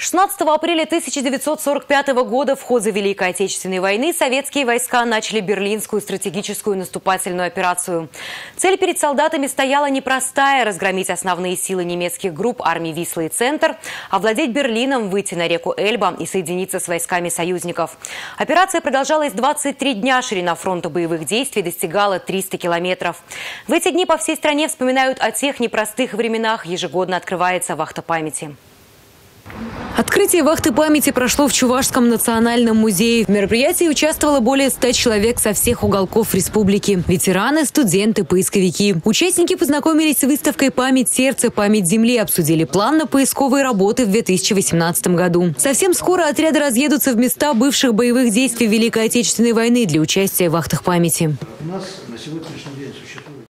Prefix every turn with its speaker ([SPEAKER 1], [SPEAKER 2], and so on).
[SPEAKER 1] 16 апреля 1945 года в ходе Великой Отечественной войны советские войска начали Берлинскую стратегическую наступательную операцию. Цель перед солдатами стояла непростая – разгромить основные силы немецких групп армии Висла и Центр, овладеть Берлином, выйти на реку Эльба и соединиться с войсками союзников. Операция продолжалась 23 дня, ширина фронта боевых действий достигала 300 километров. В эти дни по всей стране вспоминают о тех непростых временах, ежегодно открывается вахта памяти. Открытие вахты памяти прошло в Чувашском национальном музее. В мероприятии участвовало более 100 человек со всех уголков республики. Ветераны, студенты, поисковики. Участники познакомились с выставкой «Память сердца, память земли», обсудили план на поисковые работы в 2018 году. Совсем скоро отряды разъедутся в места бывших боевых действий Великой Отечественной войны для участия в вахтах памяти.